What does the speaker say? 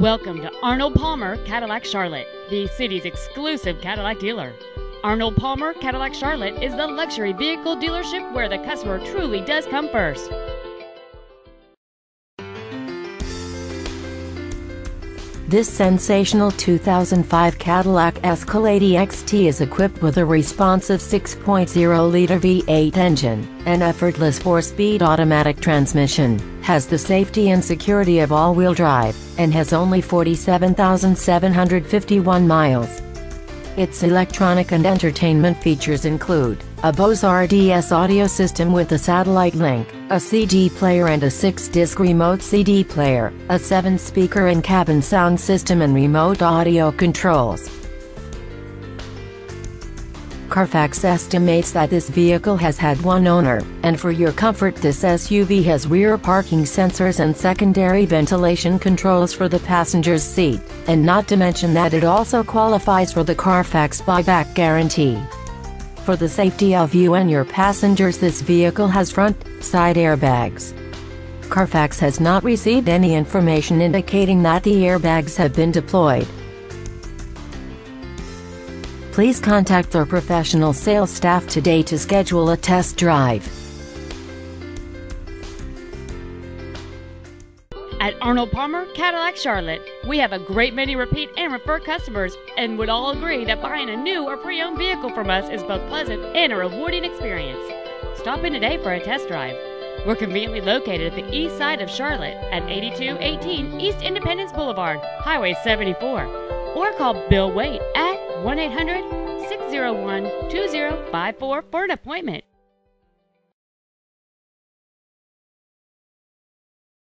Welcome to Arnold Palmer Cadillac Charlotte, the city's exclusive Cadillac dealer. Arnold Palmer Cadillac Charlotte is the luxury vehicle dealership where the customer truly does come first. This sensational 2005 Cadillac Escalade EXT is equipped with a responsive 6.0-liter V8 engine, an effortless four-speed automatic transmission, has the safety and security of all-wheel drive, and has only 47,751 miles. Its electronic and entertainment features include a Bose RDS audio system with a satellite link, a CD player and a 6-disc remote CD player, a 7-speaker in-cabin sound system and remote audio controls. Carfax estimates that this vehicle has had one owner, and for your comfort this SUV has rear parking sensors and secondary ventilation controls for the passenger's seat, and not to mention that it also qualifies for the Carfax buyback guarantee. For the safety of you and your passengers this vehicle has front, side airbags. Carfax has not received any information indicating that the airbags have been deployed. Please contact our professional sales staff today to schedule a test drive. At Arnold Palmer Cadillac Charlotte, we have a great many repeat and refer customers and would all agree that buying a new or pre owned vehicle from us is both pleasant and a rewarding experience. Stop in today for a test drive. We're conveniently located at the east side of Charlotte at 8218 East Independence Boulevard, Highway 74, or call Bill Waite at 1 800 601 2054 for an appointment.